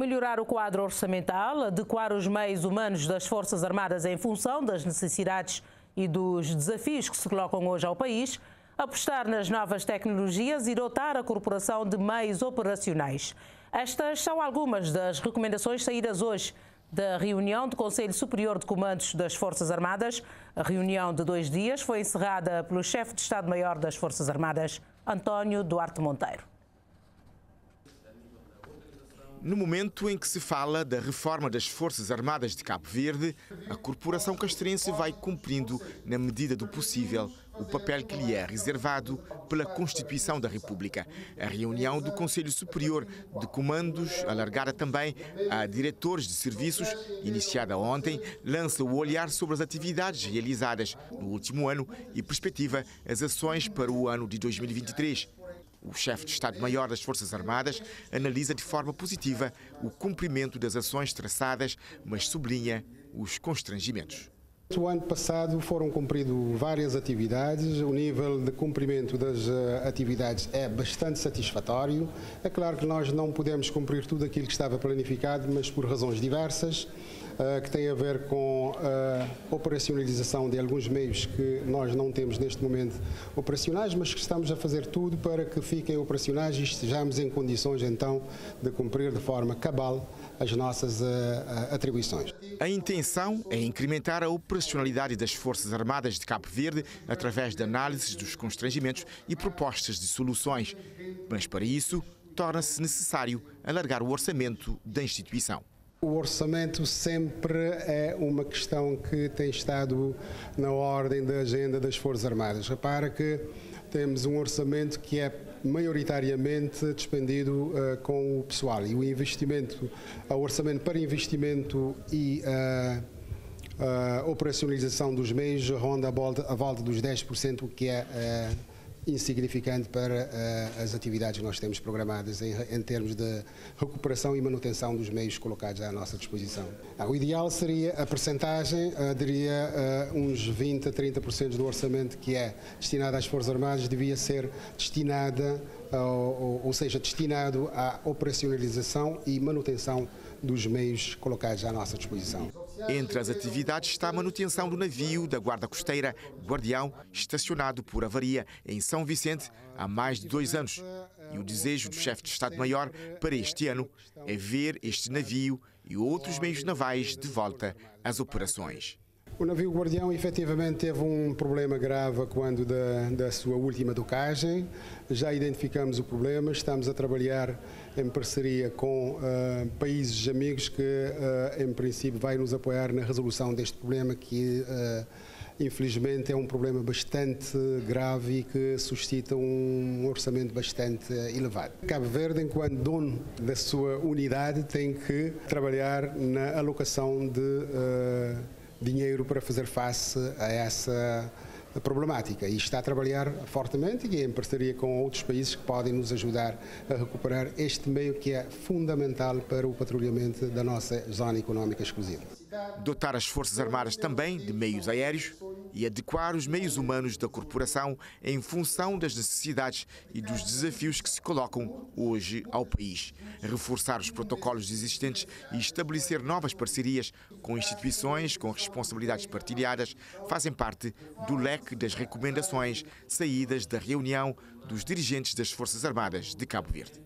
Melhorar o quadro orçamental, adequar os meios humanos das Forças Armadas em função das necessidades e dos desafios que se colocam hoje ao país, apostar nas novas tecnologias e dotar a corporação de meios operacionais. Estas são algumas das recomendações saídas hoje da reunião do Conselho Superior de Comandos das Forças Armadas. A reunião de dois dias foi encerrada pelo chefe de Estado-Maior das Forças Armadas, António Duarte Monteiro. No momento em que se fala da reforma das Forças Armadas de Cabo Verde, a corporação castrense vai cumprindo, na medida do possível, o papel que lhe é reservado pela Constituição da República. A reunião do Conselho Superior de Comandos, alargada também a diretores de serviços, iniciada ontem, lança o olhar sobre as atividades realizadas no último ano e perspectiva as ações para o ano de 2023. O chefe de Estado-Maior das Forças Armadas analisa de forma positiva o cumprimento das ações traçadas, mas sublinha os constrangimentos. O ano passado foram cumpridas várias atividades, o nível de cumprimento das eh, atividades é bastante satisfatório. É claro que nós não podemos cumprir tudo aquilo que estava planificado, mas por razões diversas. Eh, que tem a ver com a operacionalização de alguns meios que nós não temos neste momento operacionais, mas que estamos a fazer tudo para que fiquem operacionais e estejamos em condições então de cumprir de forma cabal as nossas uh, atribuições. A intenção é incrementar a operacionalidade das Forças Armadas de Cabo Verde através de análises dos constrangimentos e propostas de soluções. Mas para isso, torna-se necessário alargar o orçamento da instituição. O orçamento sempre é uma questão que tem estado na ordem da agenda das Forças Armadas. Repara que temos um orçamento que é maioritariamente despendido uh, com o pessoal e o investimento, o orçamento para investimento e uh, uh, operacionalização dos meios ronda a volta, a volta dos 10%, o que é insignificante para uh, as atividades que nós temos programadas em, em, termos de recuperação e manutenção dos meios colocados à nossa disposição. Ah, o ideal seria a percentagem, uh, diria uh, uns 20 a 30% do orçamento que é destinado às Forças Armadas devia ser destinada, ou, ou seja, destinado à operacionalização e manutenção dos meios colocados à nossa disposição. Entre as atividades está a manutenção do navio da Guarda Costeira Guardião, estacionado por avaria em São Vicente há mais de dois anos. E o desejo do chefe de Estado-Maior para este ano é ver este navio e outros meios navais de volta às operações. O navio Guardião efetivamente teve um problema grave quando da, da sua última docagem. Já identificamos o problema, estamos a trabalhar em parceria com uh, países amigos que, uh, em princípio, vai nos apoiar na resolução deste problema que uh, infelizmente é um problema bastante grave e que suscita um orçamento bastante elevado. Cabo Verde, enquanto dono da sua unidade, tem que trabalhar na alocação de dinheiro para fazer face a essa problemática e está a trabalhar fortemente e em parceria com outros países que podem nos ajudar a recuperar este meio que é fundamental para o patrulhamento da nossa zona económica exclusiva. Dotar as Forças Armadas também de meios aéreos e adequar os meios humanos da corporação em função das necessidades e dos desafios que se colocam hoje ao país. Reforçar os protocolos existentes e estabelecer novas parcerias com instituições com responsabilidades partilhadas fazem parte do leque das recomendações saídas da reunião dos dirigentes das Forças Armadas de Cabo Verde.